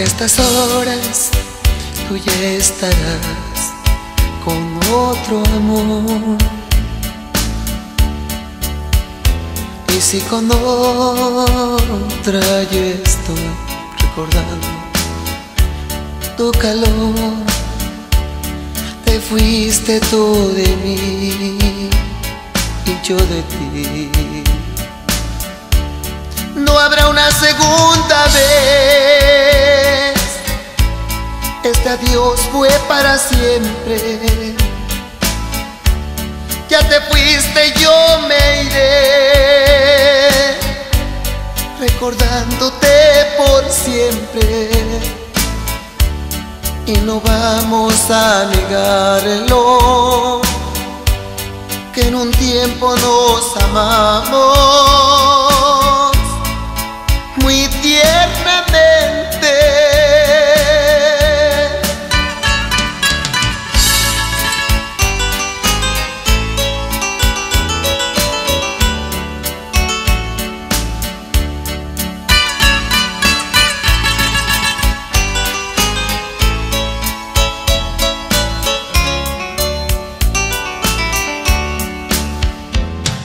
a estas horas tú ya estarás con otro amor. Y si con otra yo estoy recordando tu calor, te fuiste tú de mí y yo de ti. No habrá una segunda adiós fue para siempre. Ya te fuiste, yo me iré. Recordándote por siempre. Y no vamos a negarlo. Que en un tiempo nos amamos muy tiernamente.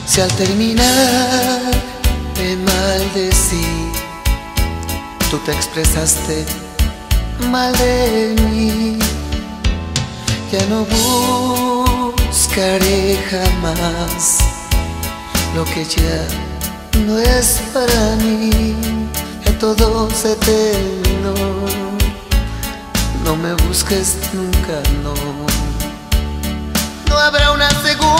Si al terminar me maldecí, tú te expresaste mal de mí, ya no buscaré jamás lo que ya no es para mí, ya todo se terminó, no me busques nunca, no. No habrá una segunda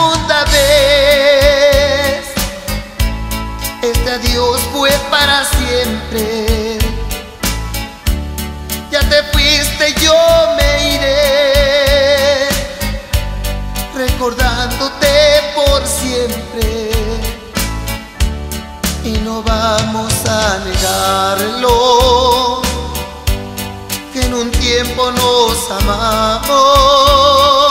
Ya te fuiste, yo me iré. Recordándote por siempre. Y no vamos a negarlo. Que en un tiempo nos amamos